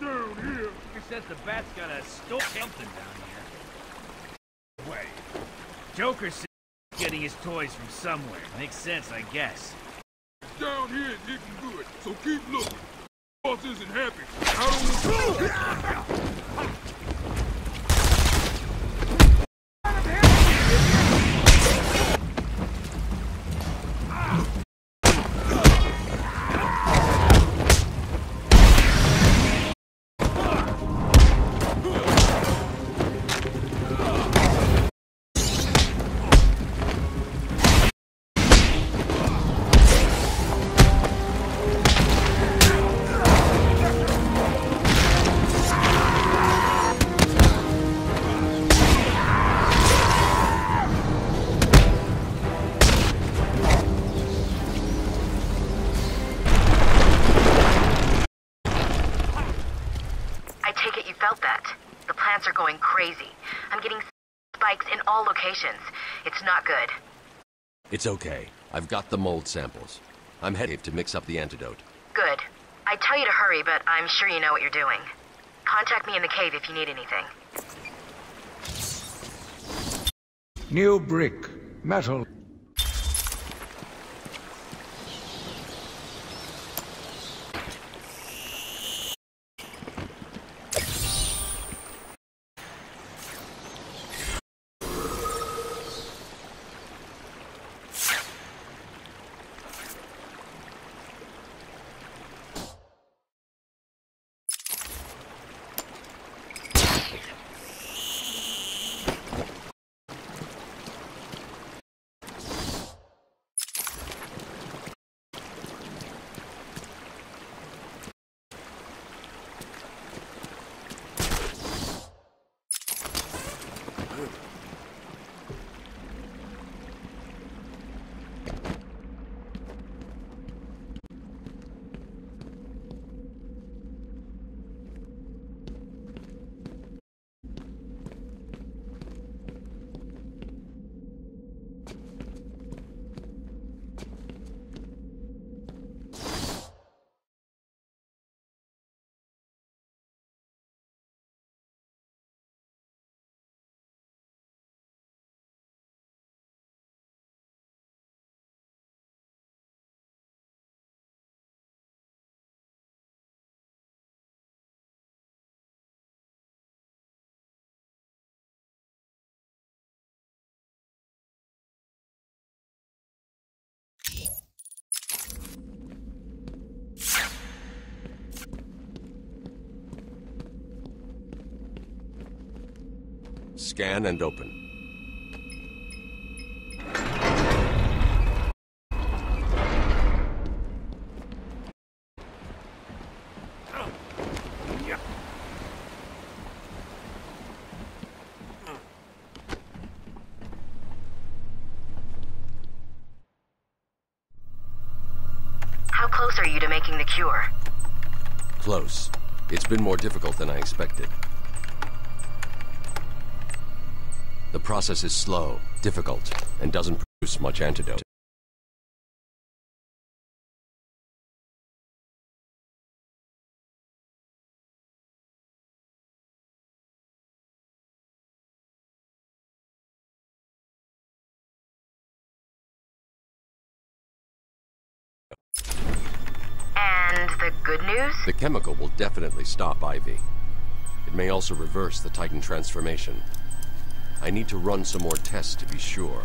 down here. Who says the bat's got a store something down here? Wait. Joker said getting his toys from somewhere. Makes sense, I guess. Down here is looking good, so keep looking. Boss isn't happy. All locations. It's not good. It's okay. I've got the mold samples. I'm headed to mix up the antidote. Good. I tell you to hurry, but I'm sure you know what you're doing. Contact me in the cave if you need anything. New brick. Metal. Scan and open. How close are you to making the cure? Close. It's been more difficult than I expected. The process is slow, difficult, and doesn't produce much antidote. And the good news? The chemical will definitely stop Ivy. It may also reverse the Titan transformation. I need to run some more tests to be sure.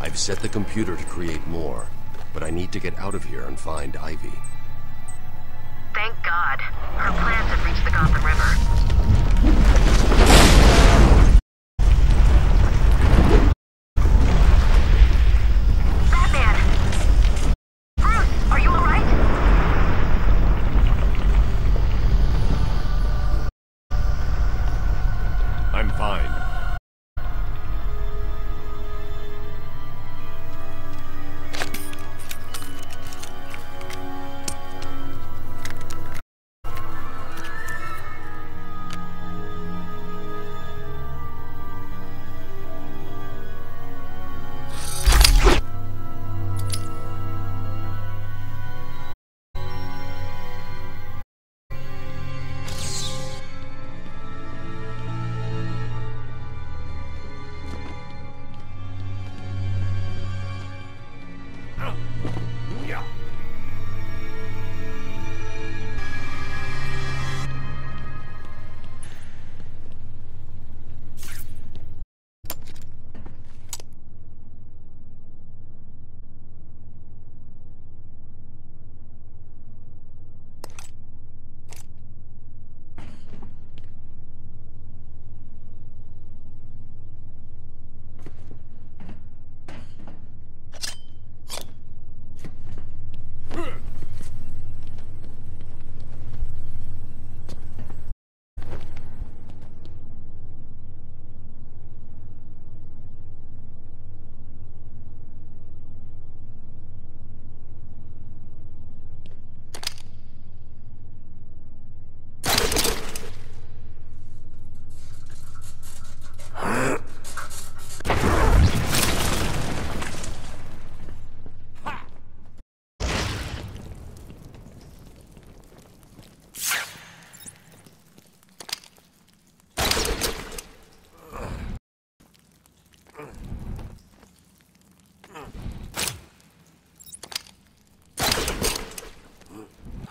I've set the computer to create more, but I need to get out of here and find Ivy. Thank God. Her plans have reached the Gotham River.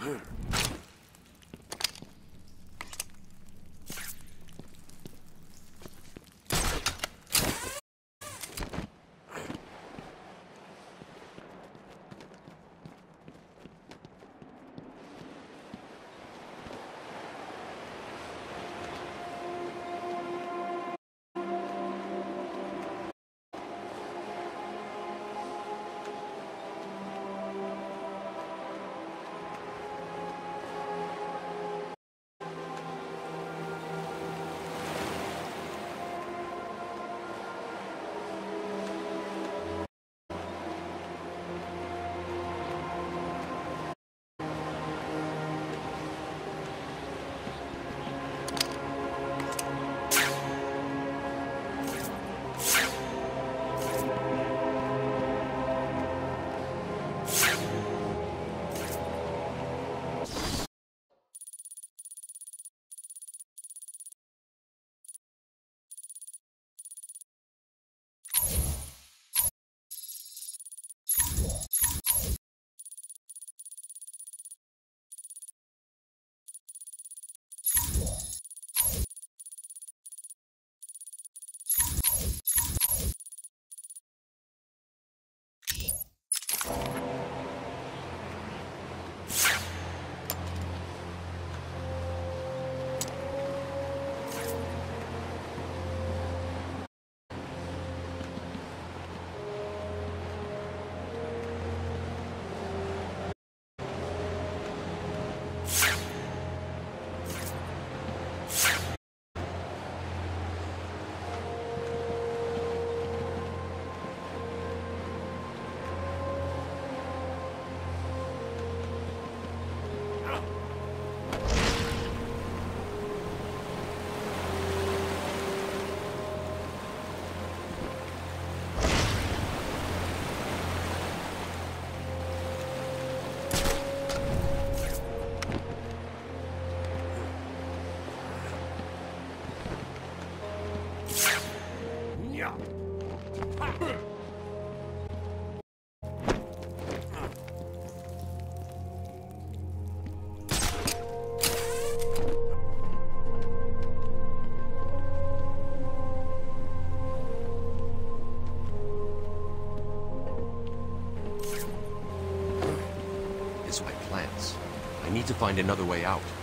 Huh? Need to find another way out.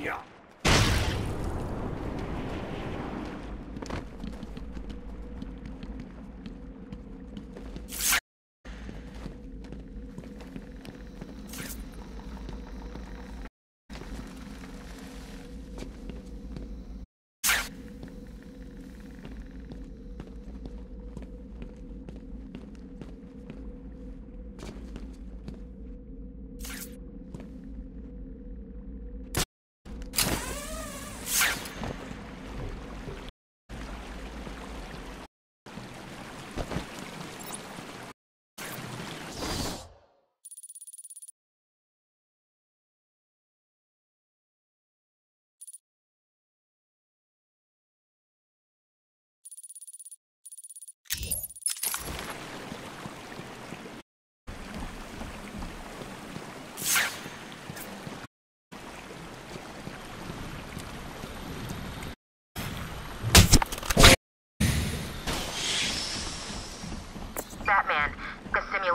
Batman,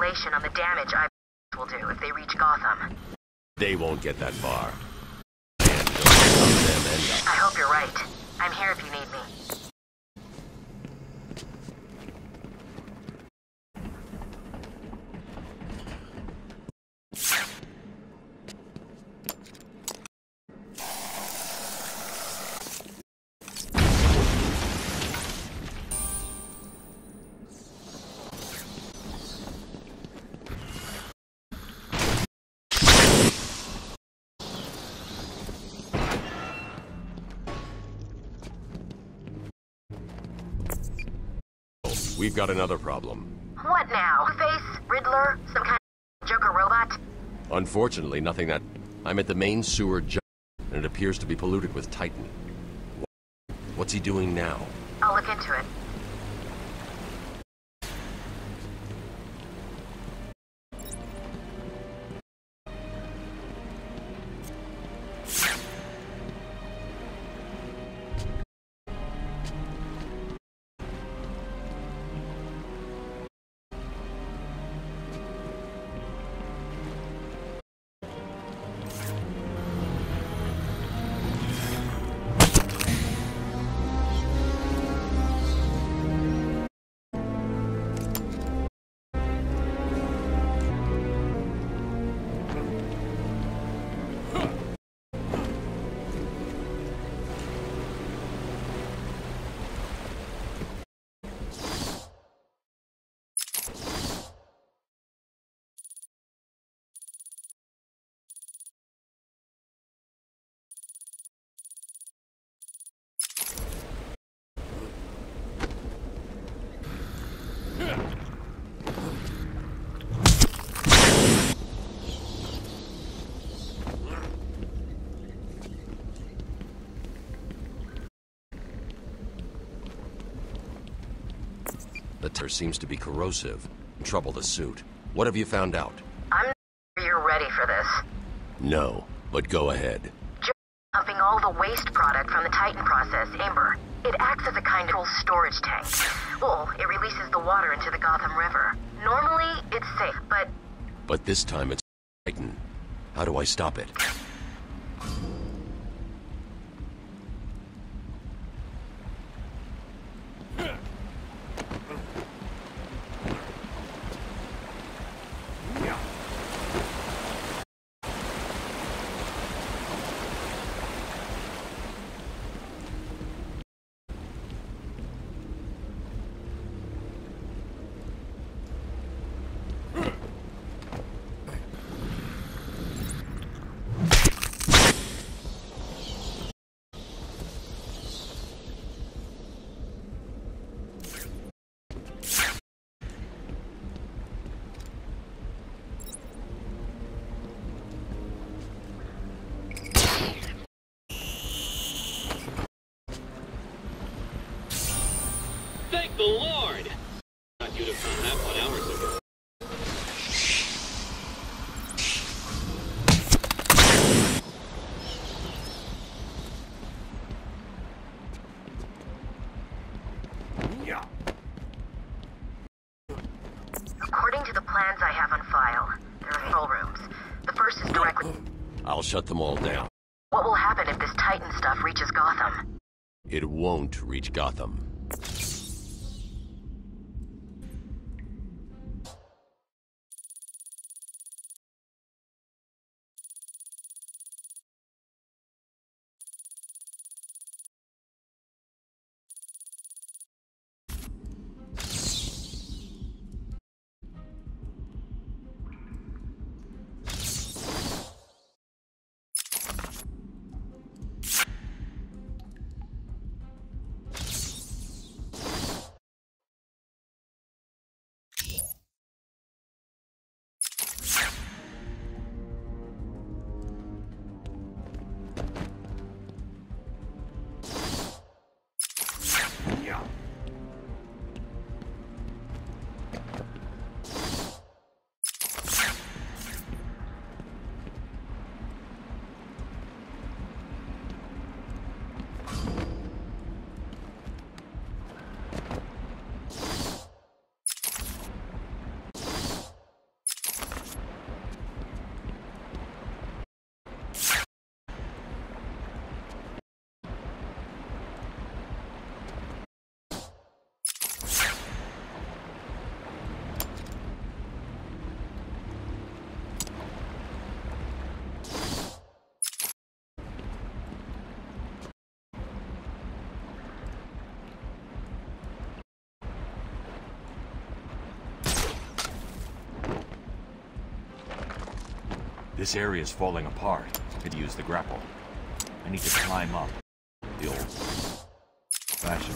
a simulation on the damage I will do if they reach Gotham. They won't get that far. And some of them end up. I hope you're right. I'm here if you need me. We've got another problem. What now? Face? Riddler? Some kind of Joker robot? Unfortunately, nothing that... I'm at the main sewer and it appears to be polluted with Titan. What's he doing now? Seems to be corrosive. Trouble the suit. What have you found out? I'm sure you're ready for this. No, but go ahead. Dumping all the waste product from the Titan process, Amber. It acts as a kind of storage tank. Well, it releases the water into the Gotham River. Normally, it's safe, but But this time it's Titan. How do I stop it? Shut them all down. What will happen if this Titan stuff reaches Gotham? It won't reach Gotham. This area is falling apart. Could use the grapple. I need to climb up. The old fashion.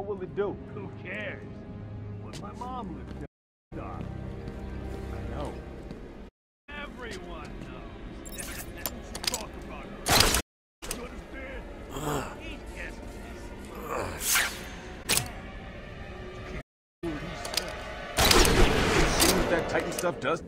What will it do? Who cares? What my mom lived down I know. Everyone knows. Talk about her. You understand? He gets this. See what that Titan stuff does?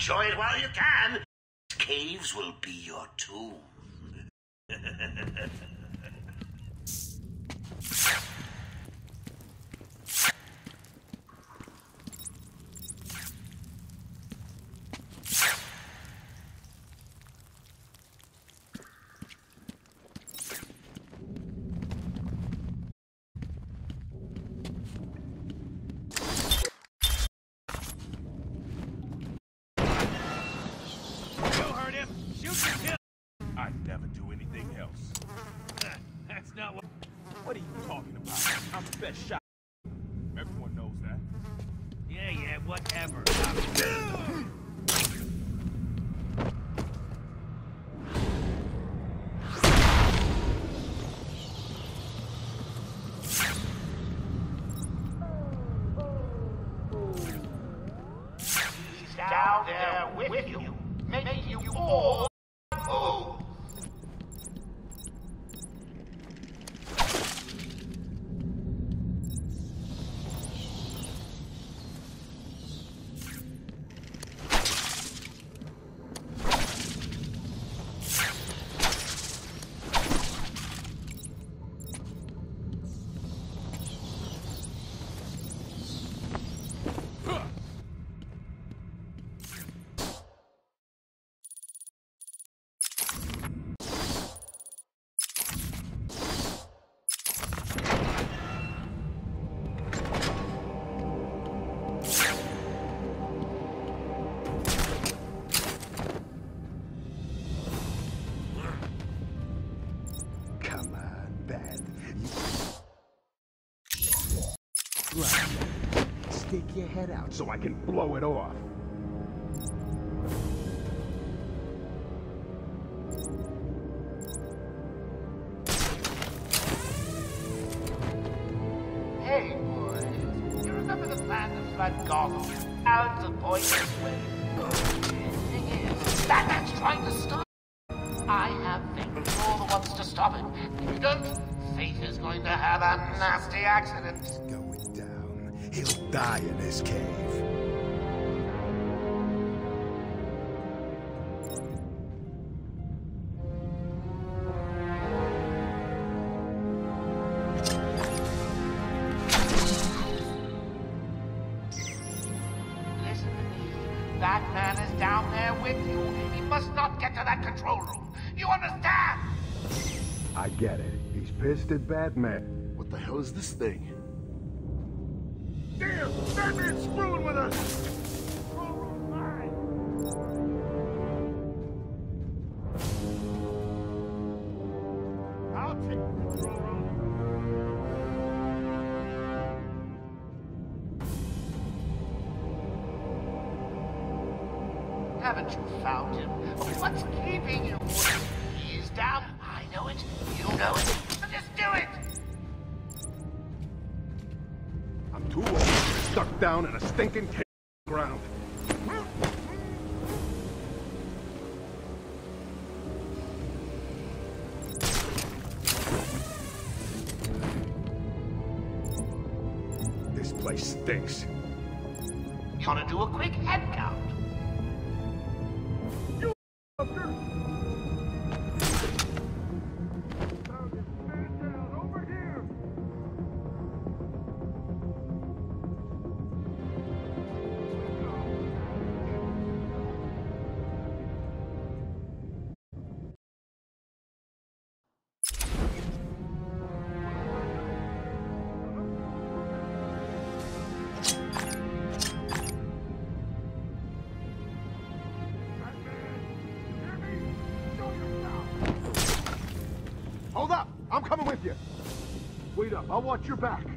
Enjoy it while you can. Caves will be your tomb. Your head out so I can blow it off. Hey, boys. You remember the plan to flood Gotham? Thousands of poisonous ways. Thing is, Batman's trying to stop. I have faith you're the ones to stop him. If you don't, Faith is going to have a nasty accident. Going down. He'll die in this cave. Listen to me. Batman is down there with you. He must not get to that control room. You understand? I get it. He's pissed at Batman. What the hell is this thing? I'll watch your back.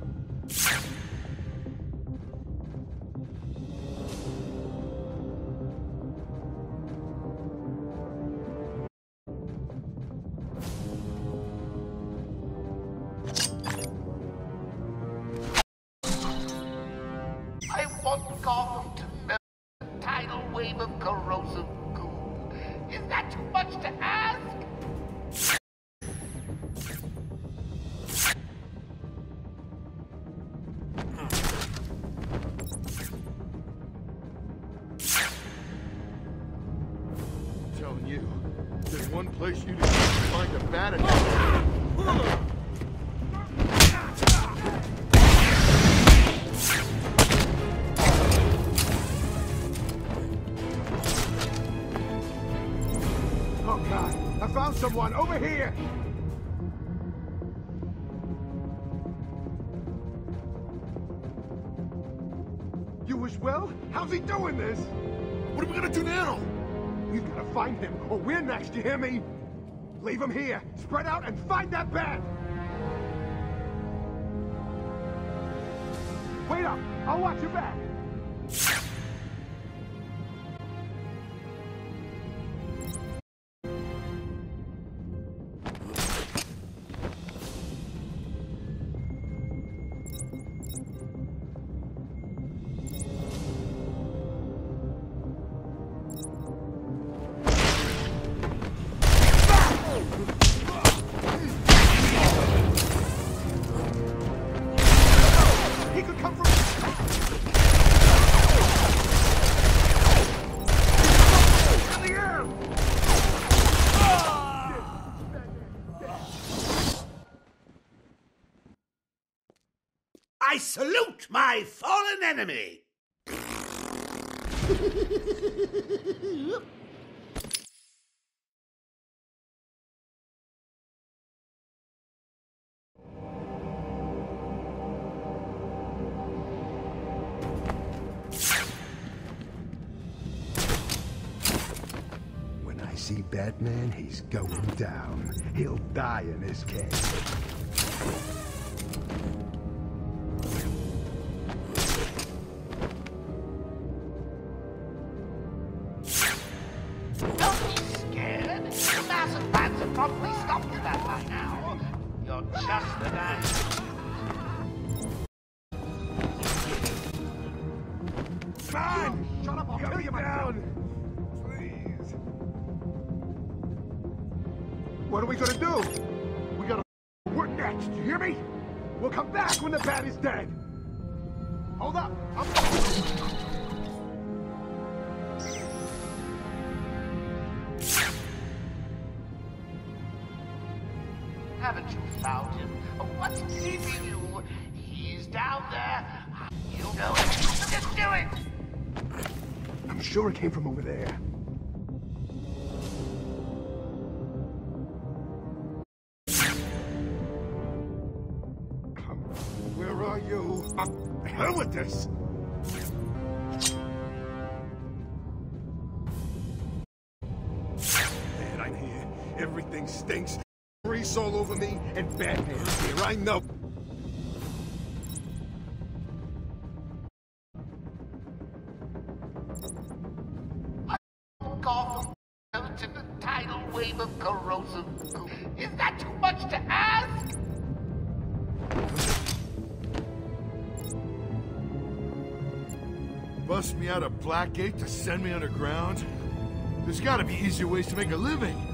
He doing this? What are we gonna do now? We've gotta find him, or we're next, you hear me? Leave him here, spread out and find that bat! Wait up, I'll watch your back! I salute my fallen enemy! When I see Batman, he's going down. He'll die in this cage. Sure it came from over there. Come on, where are you? Uh, hell with this! I'm here. Everything stinks. Grease all over me, and Batman's here. I know. Blackgate to send me underground? There's gotta be easier ways to make a living.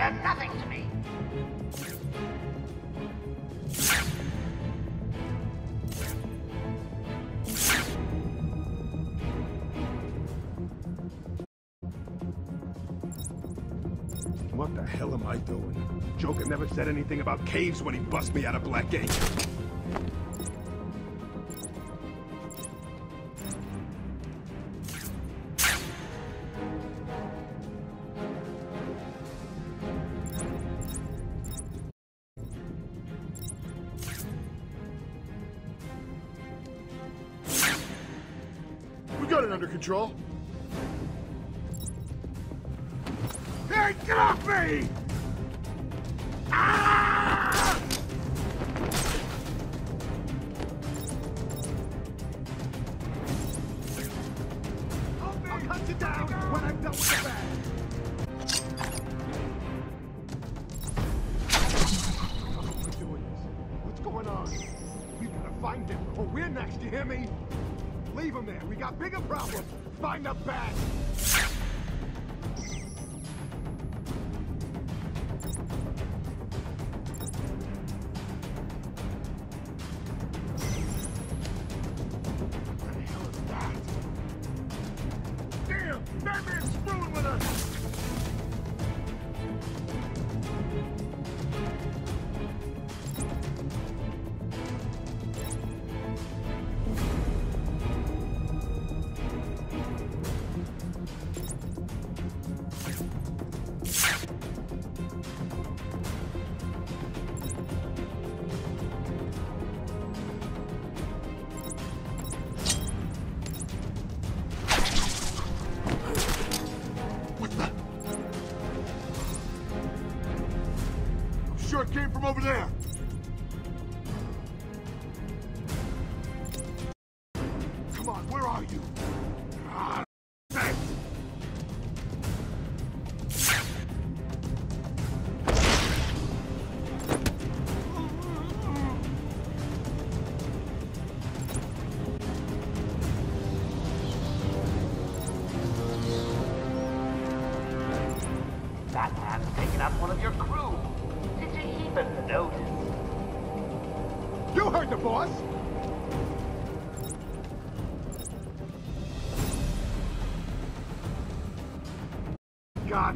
They're nothing to me. What the hell am I doing? Joker never said anything about caves when he bust me out of Blackgate.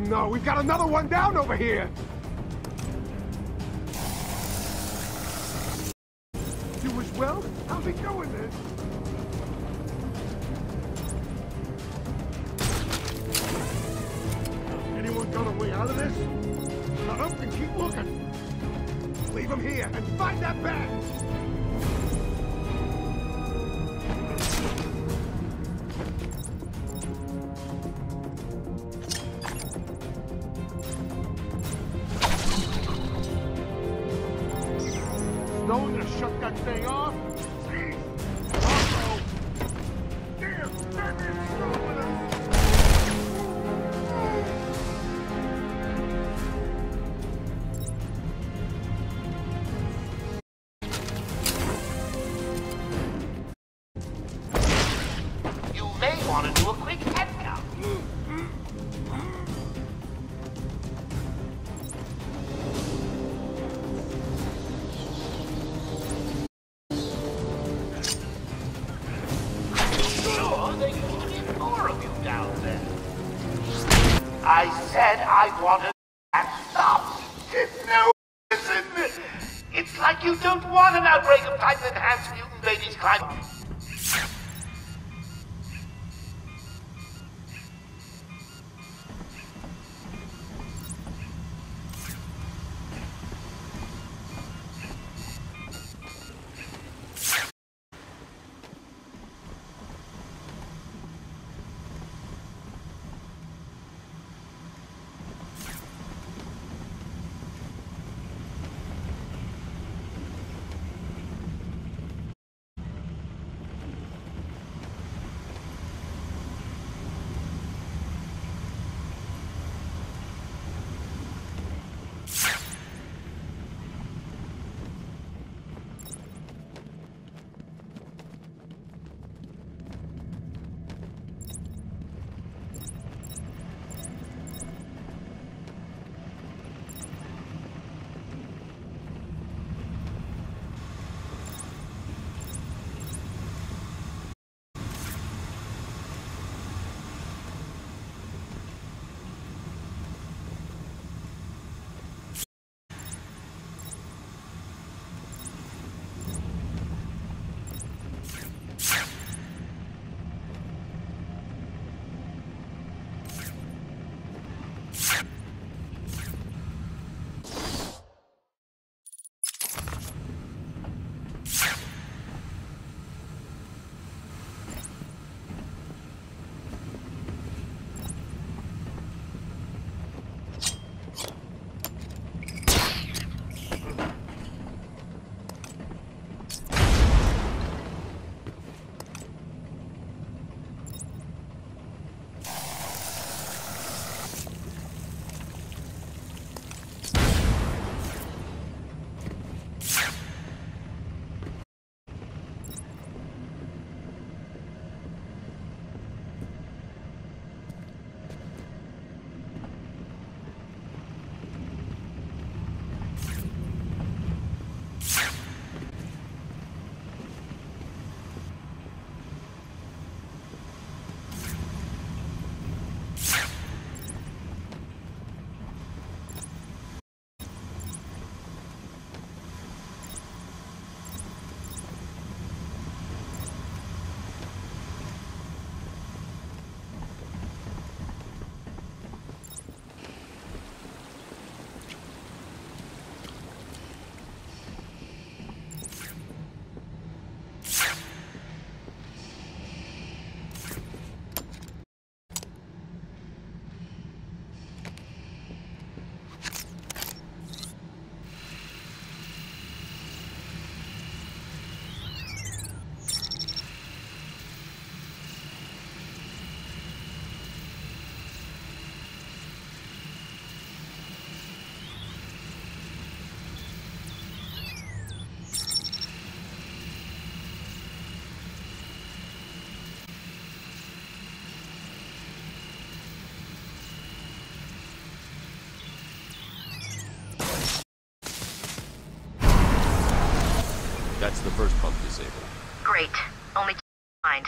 no, we've got another one down over here! want to do a quick head count. I said I wanted that stop. No. It's like you don't want an outbreak of type enhanced mutant babies climbing. That's the first pump disabled. Great. Only mind.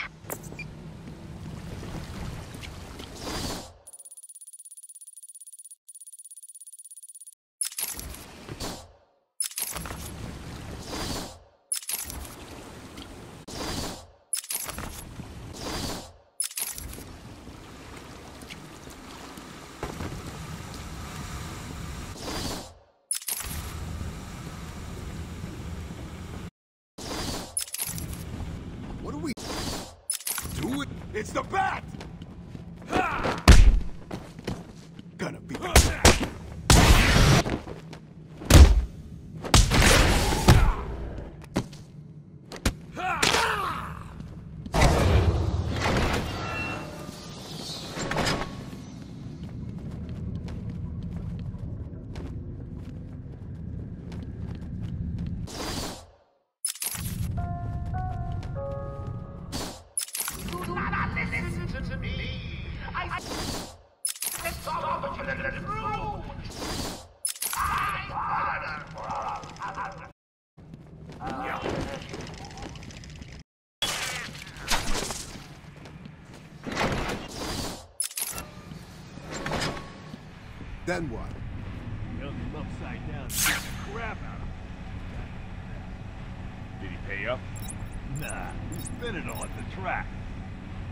Then what? Held him upside down and beat the crap out of him. Did he pay up? Nah, he spent it all at the track.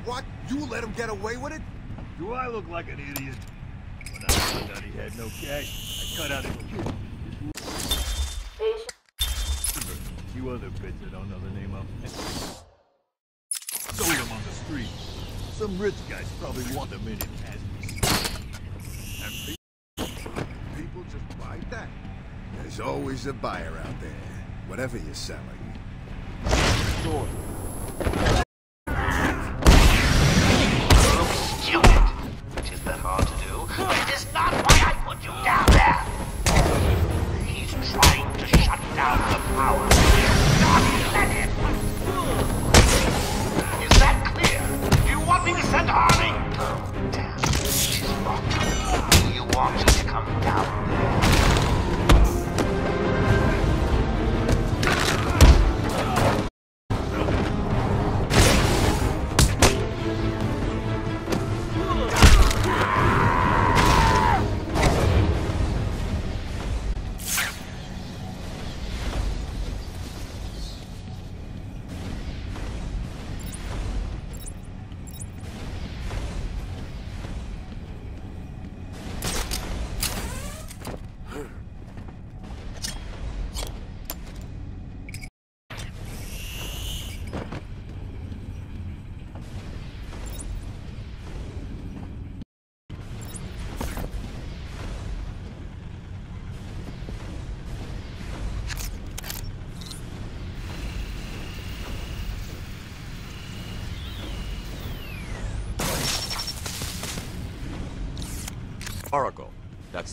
What? You let him get away with it? Do I look like an idiot? When I found out he had no cash, I cut out his kid. A few other bits I don't know the name of. Sold them on the street. Some rich guys probably want them in it as we And People just buy that. There's always a buyer out there, whatever you're selling.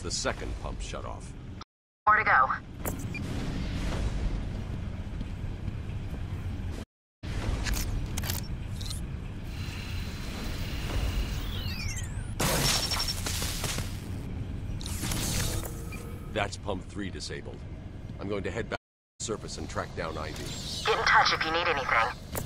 The second pump shut off. More to go. That's pump three disabled. I'm going to head back to the surface and track down Ivy. Get in touch if you need anything.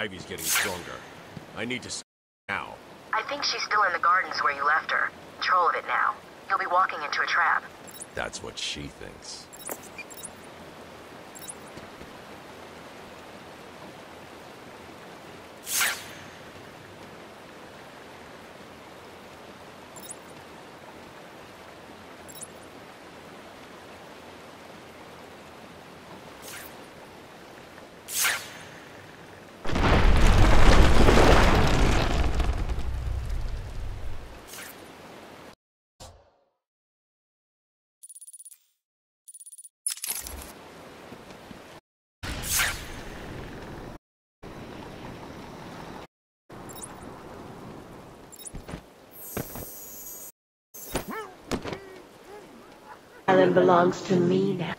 Ivy's getting stronger. I need to s now. I think she's still in the gardens where you left her. Control of it now. You'll be walking into a trap. That's what she thinks. Island belongs to me now.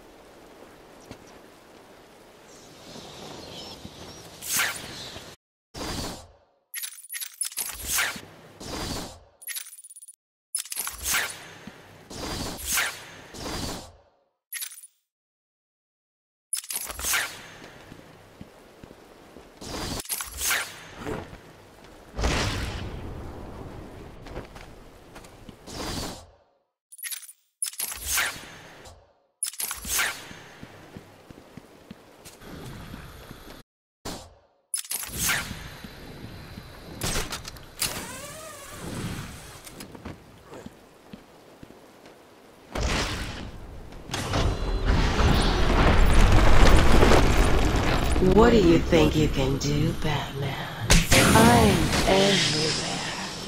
What do you think you can do, Batman? I'm everywhere.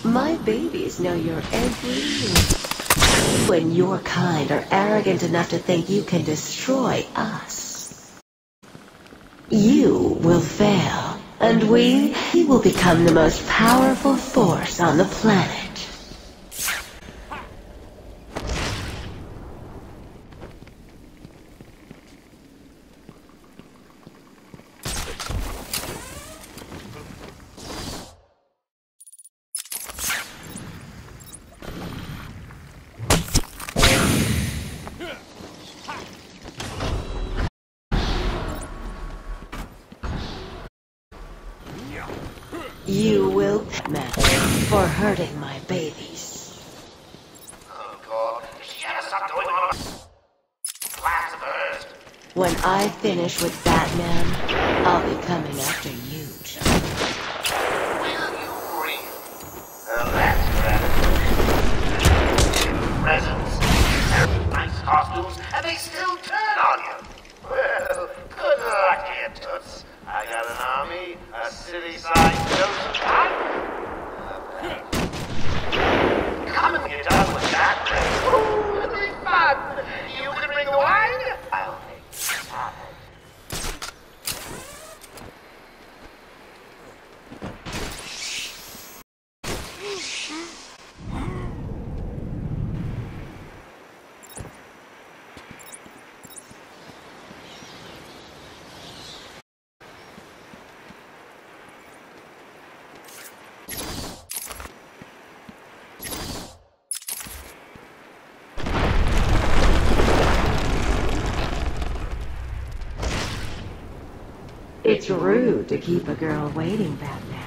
My babies know you're every move. When your kind are arrogant enough to think you can destroy us, you will fail, and we will become the most powerful force on the planet. You will Batman for hurting my babies. Oh, God. She had stop doing all of plans of hers. When I finish with Batman, I'll be coming after you, Joe. Will you breathe? Well, that's gratitude. Presents, nice costumes, and they still turn on you. Well, good luck, you toots. I got an army, a city-sized chosen Come and get done with that. Ooh, it'll be fun. You can bring the wine. I'll make the salad. It's rude to keep a girl waiting, Batman.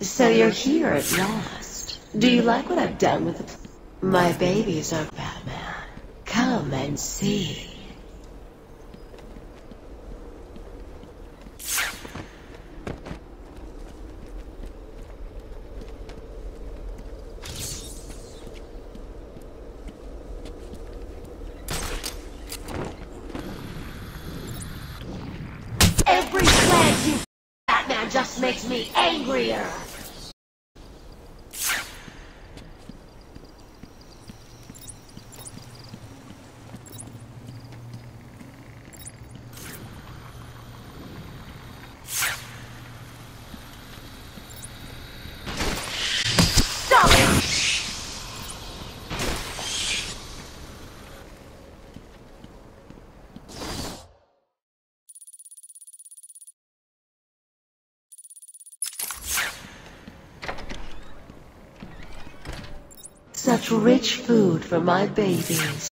So you're here at last. Do you like what I've done with the... My babies are Batman. Come and see. Every plan you Batman just makes me angrier. Stop it! Such rich food for my babies.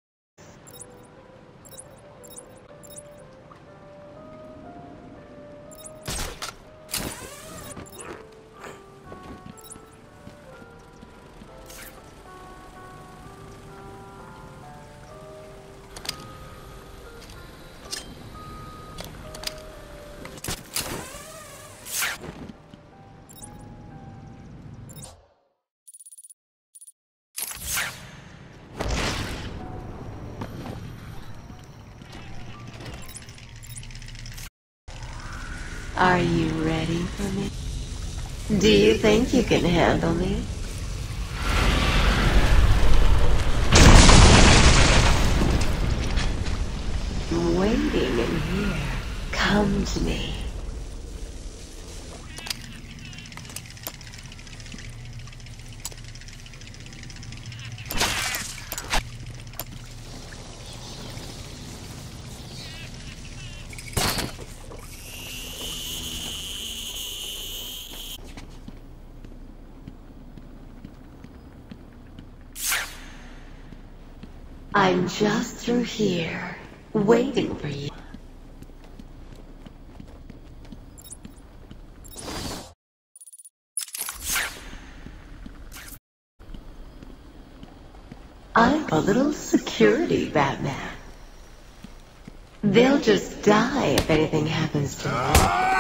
Can handle me? I'm waiting in here. Come to me. I'm just through here, waiting for you. I'm a little security Batman. They'll just die if anything happens to them.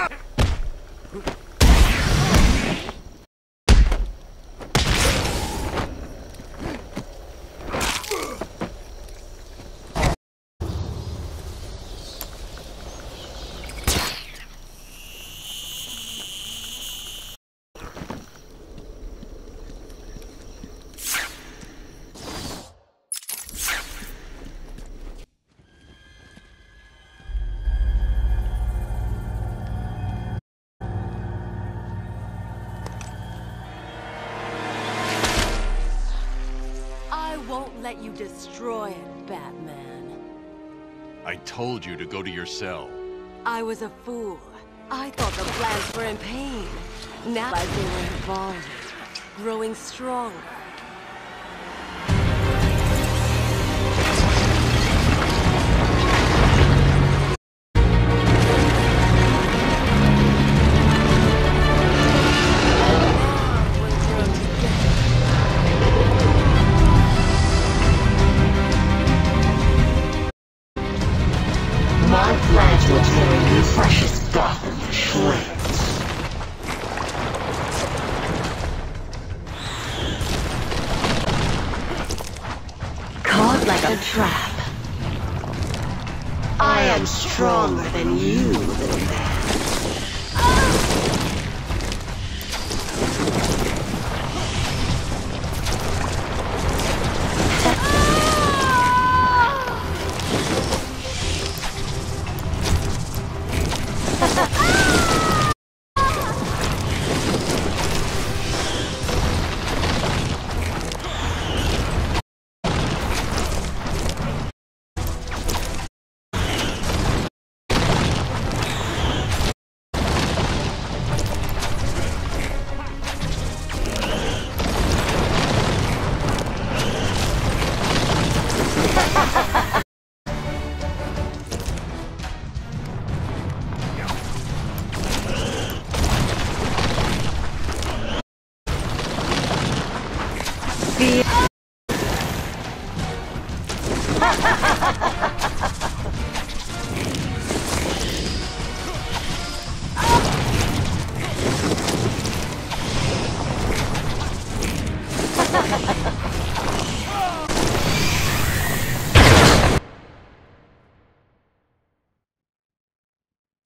Destroy it, Batman. I told you to go to your cell. I was a fool. I thought the plants were in pain. Now I they were evolving, growing stronger.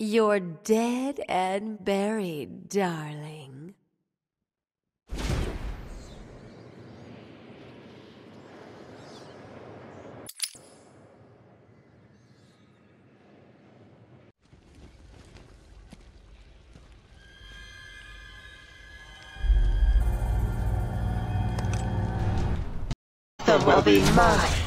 You're dead and buried, darling. Gotham will be mine.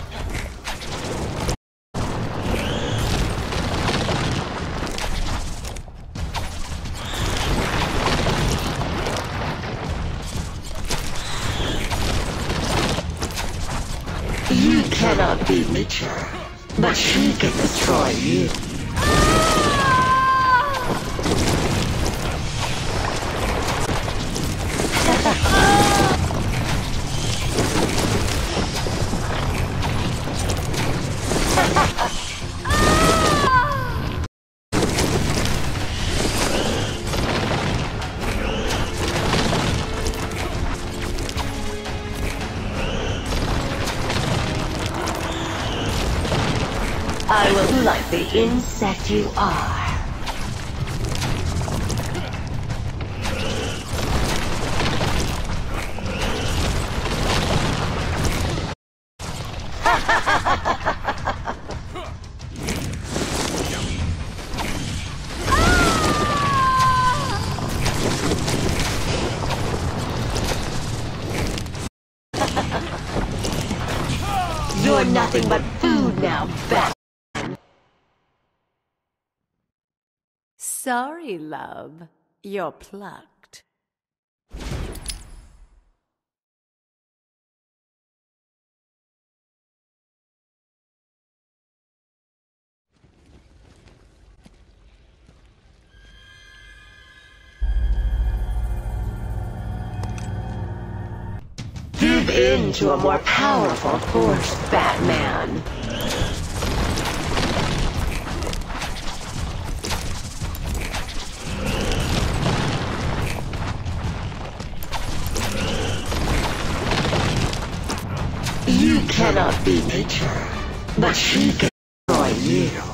Nature, but she can destroy you. Insect you are. You're nothing but food now, Bat. Sorry, love. You're plucked. Give in to a more powerful force, Batman. Cannot be nature, but she can destroy you.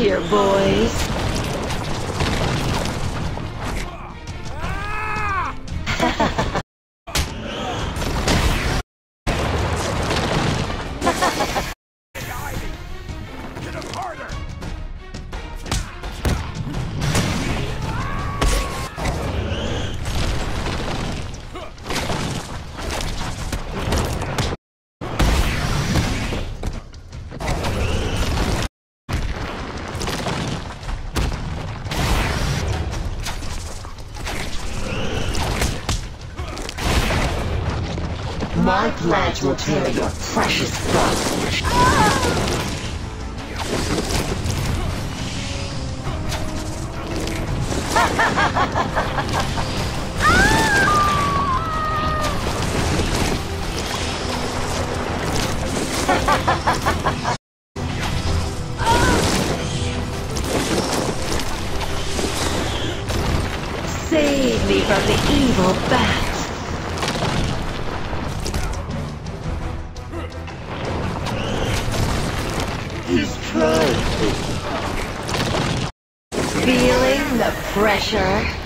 Here, boys. Pledge will tear your precious blood. He's trying. Feeling the pressure?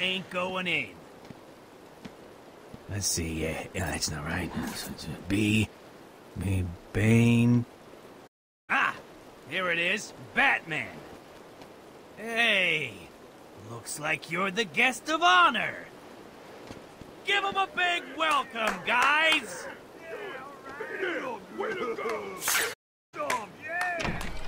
Ain't going in. Let's see, yeah, yeah that's not right. B, B, Bane. Ah, here it is, Batman. Hey, looks like you're the guest of honor. Give him a big welcome, guys. Way to go!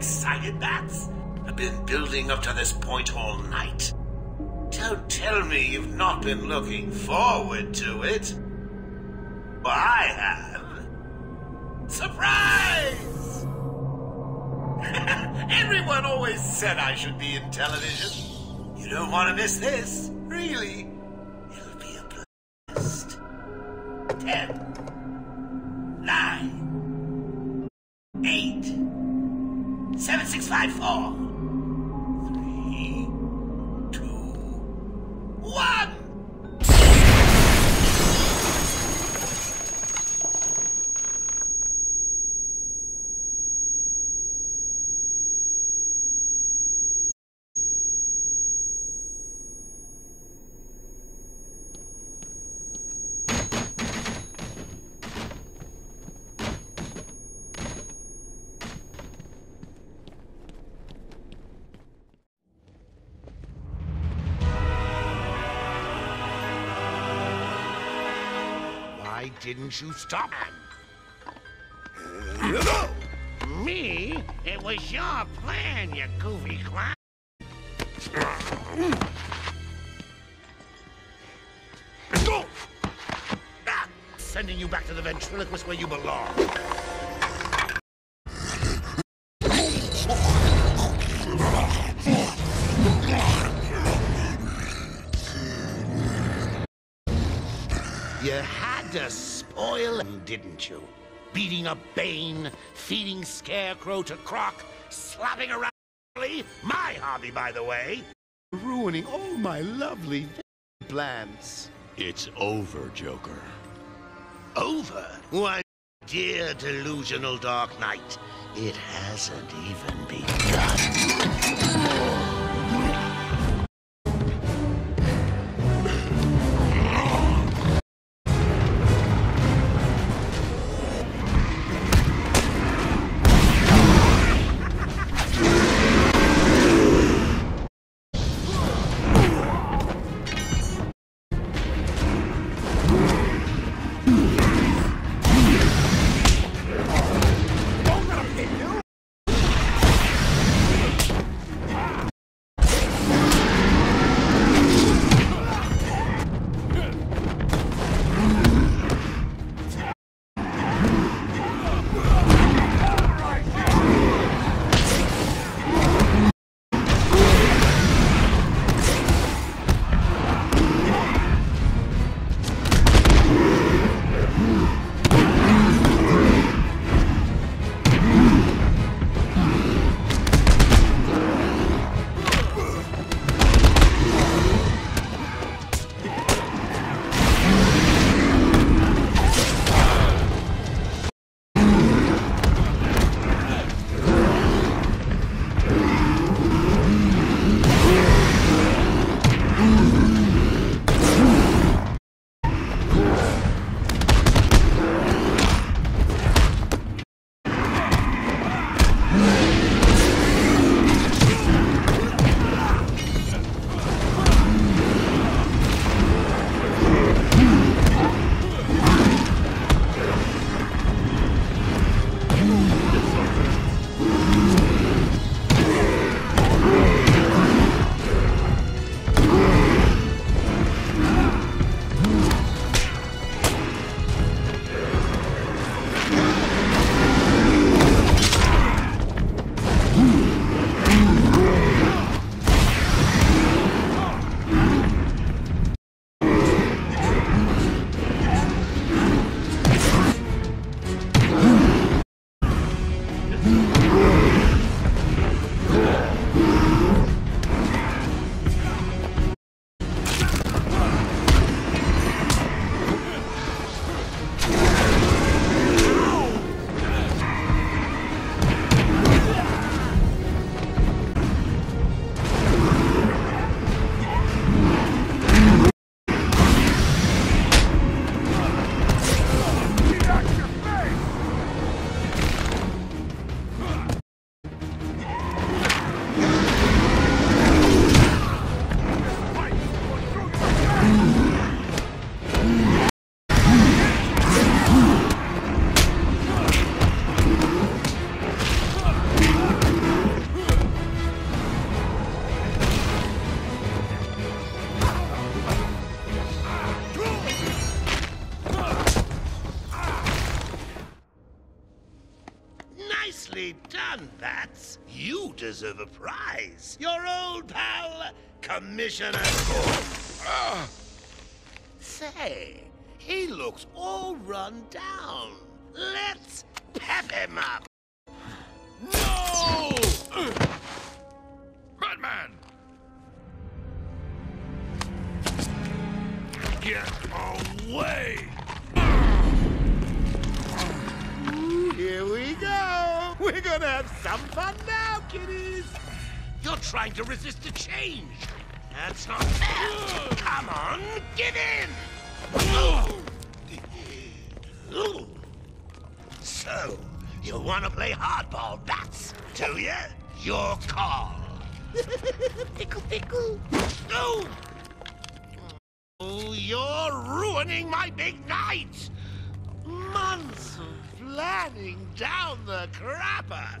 Excited, Bats? I've been building up to this point all night. Don't tell me you've not been looking forward to it. Well, I have. Surprise! Everyone always said I should be in television. You don't want to miss this, really. It'll be a blast. Ten. Didn't you stop? Me? It was your plan, you goofy clown. Ah, Sending you back to the ventriloquist where you belong. Didn't you? Beating up Bane, feeding Scarecrow to Croc, slapping around my hobby, by the way. Ruining all my lovely plans. It's over, Joker. Over? Why, dear delusional Dark Knight, it hasn't even begun. Commissioner. Ah. Say, he looks all run down. Let's pep him up. No! Batman! Get away! Here we go. We're gonna have some fun now, kiddies. You're trying to resist the change. That's not fair. Come on, get in. So, you want to play hardball, bats, do you? Your call. pickle, pickle. No! Oh, you're ruining my big night! Months of planning down the crapper!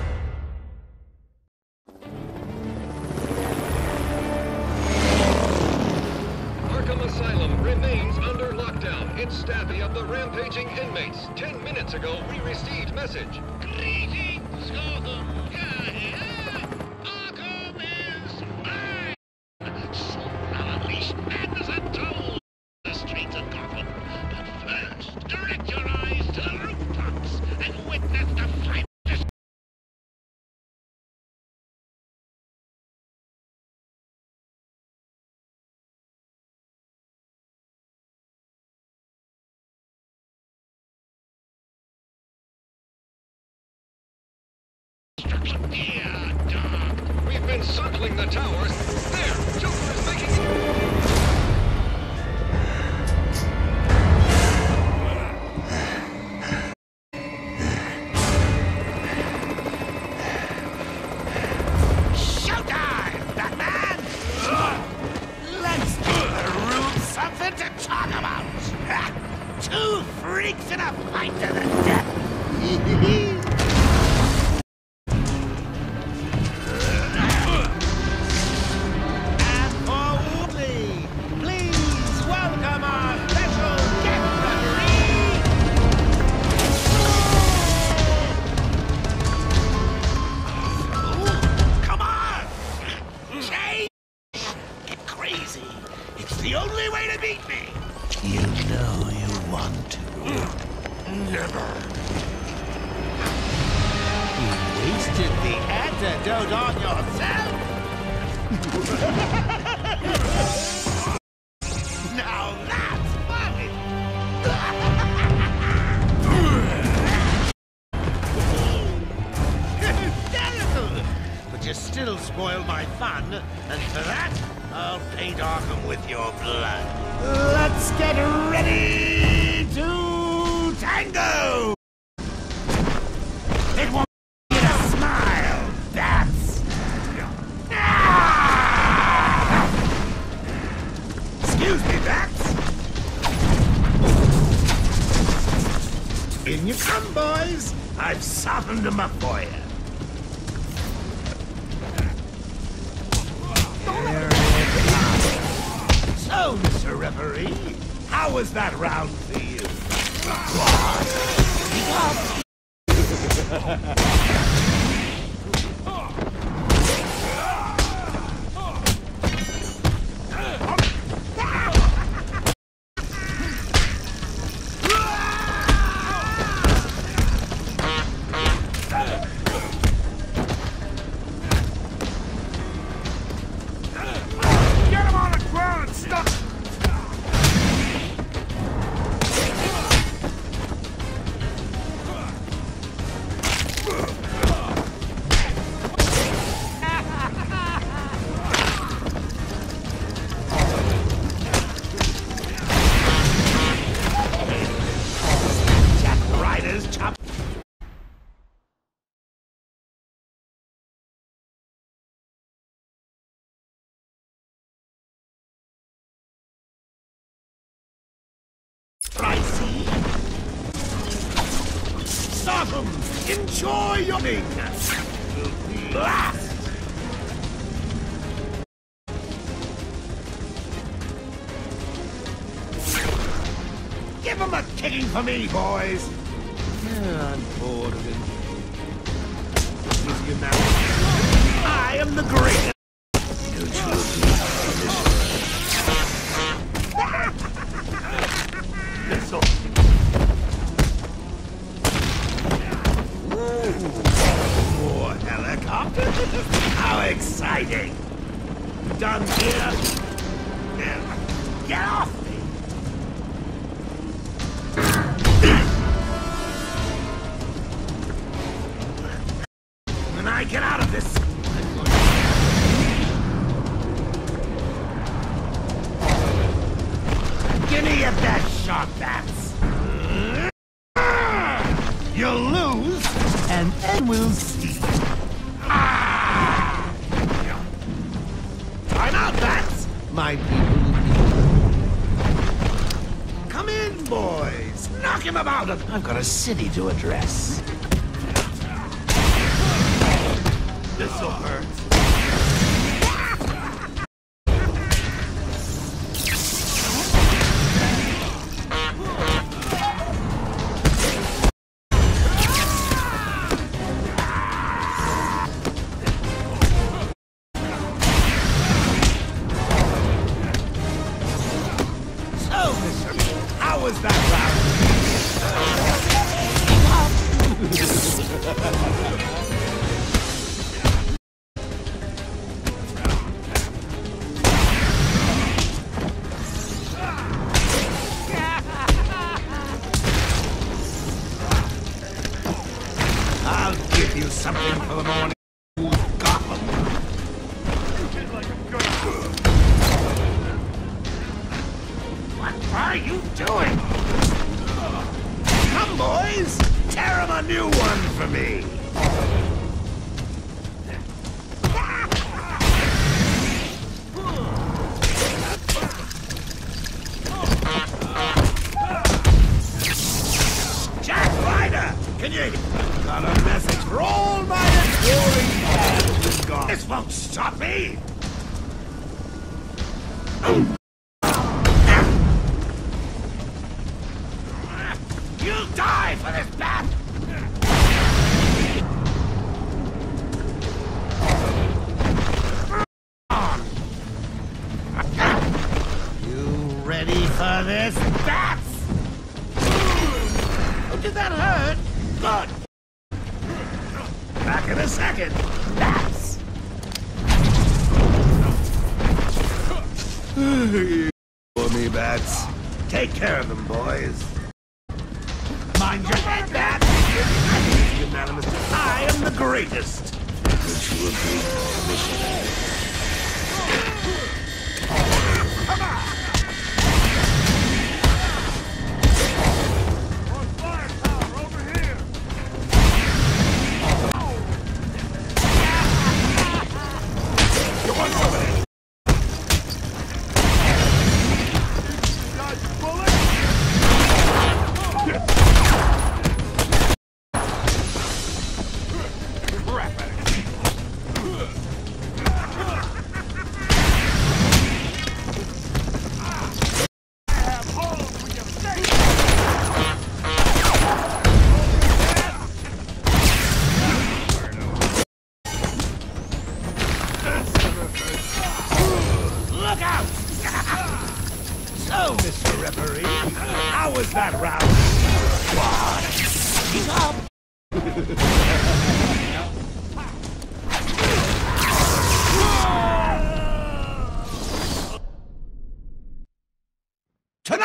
It's Staffy of the rampaging inmates. Ten minutes ago, we received message. Greetings, Gotham. Dear dog. We've been circling the towers. Enjoy your weakness! Give him a kicking for me, boys! Yeah, I'm bored of it. I am the greatest! a city to address.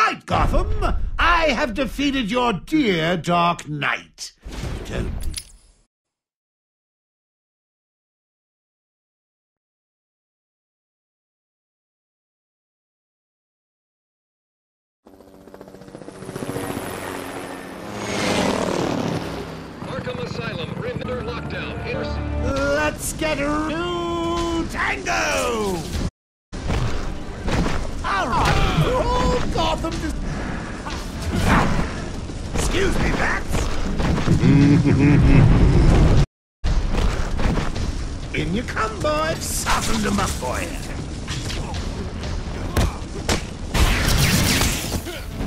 Right, Gotham! I have defeated your dear Dark Knight. Don't be Let's get a new tango! In you come, boy. Soften them up for you.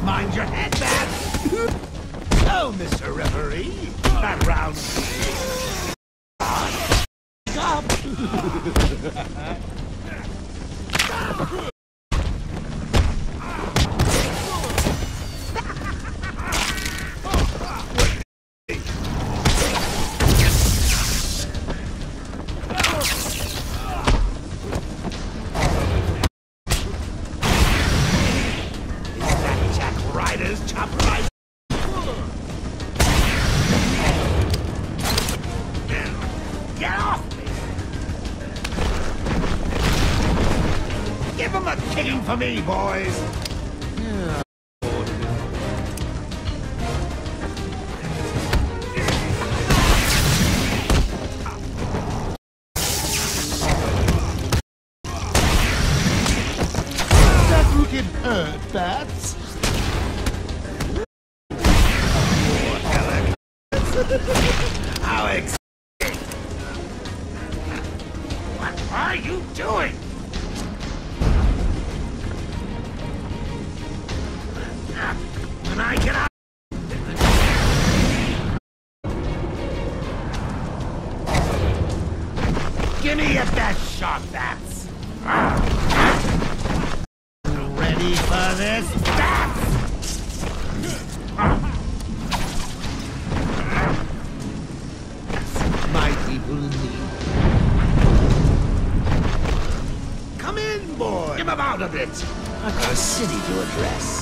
Mind your head, man. oh, Mr. Referee. That round. Stop. for me, boys! it. I've got a city to address.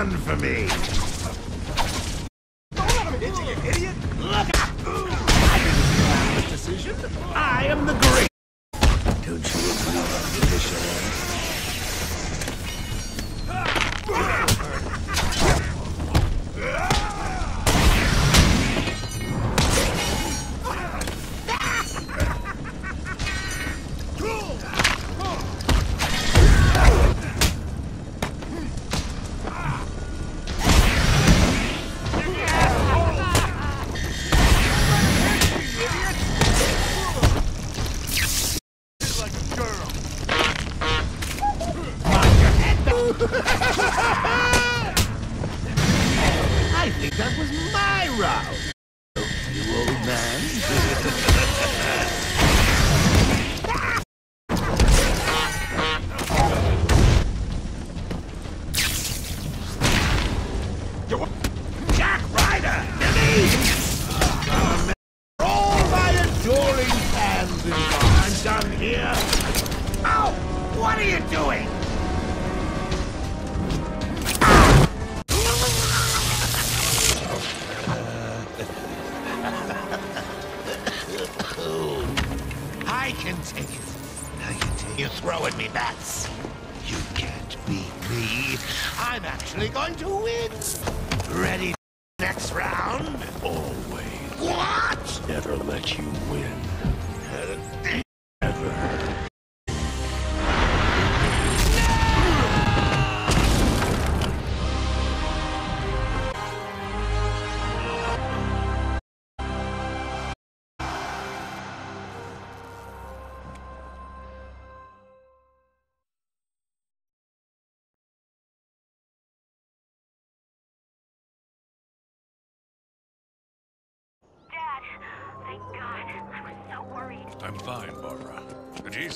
fun for me.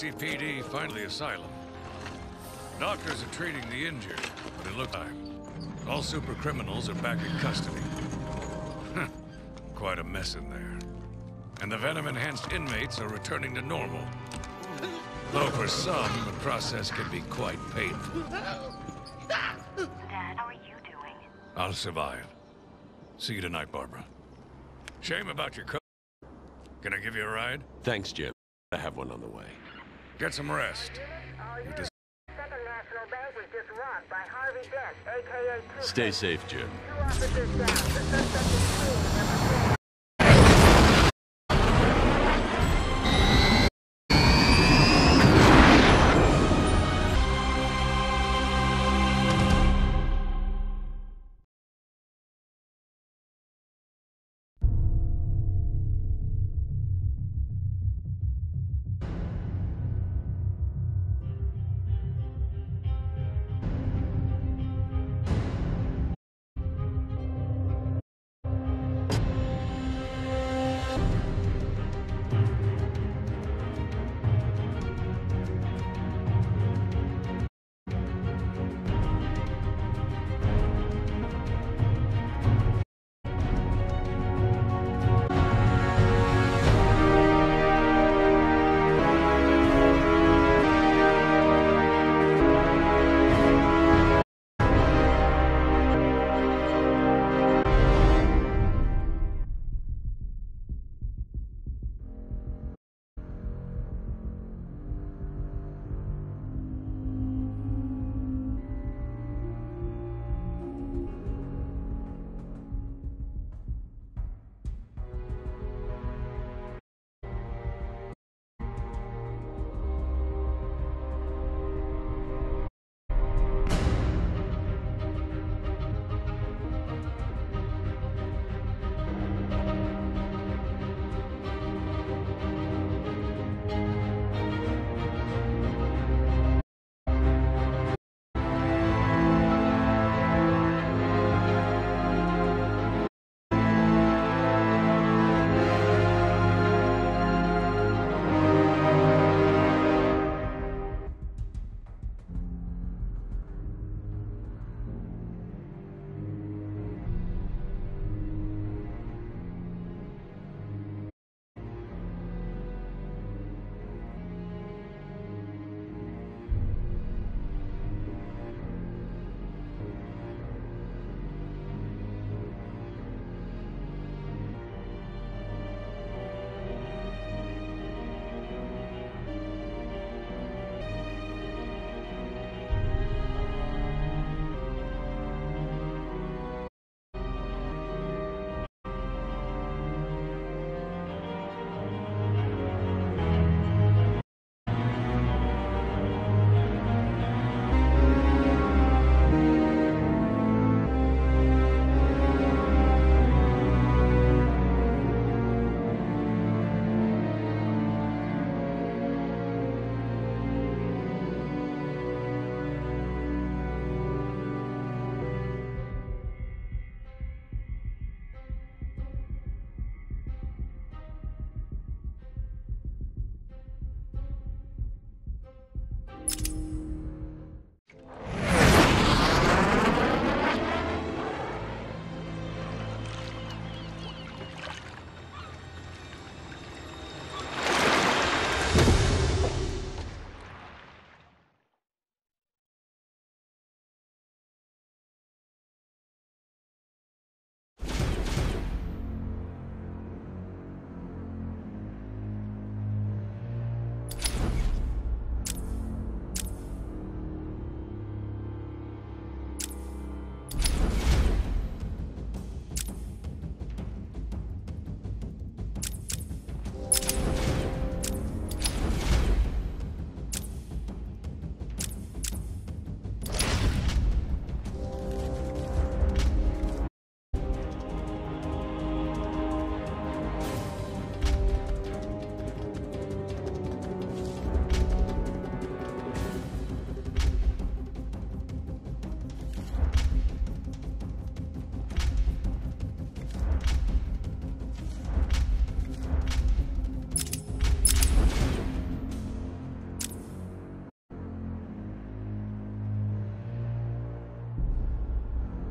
The GCPD finally asylum. Doctors are treating the injured, but it looks like all super criminals are back in custody. Quite a mess in there. And the venom-enhanced inmates are returning to normal. Though for some, the process can be quite painful. Dad, how are you doing? I'll survive. See you tonight, Barbara. Shame about your coat. Can I give you a ride? Thanks, Jim. I have one on the way. Get some rest. You des- Second National Bank was just robbed by Harvey Dent, aka Stay safe, Jim.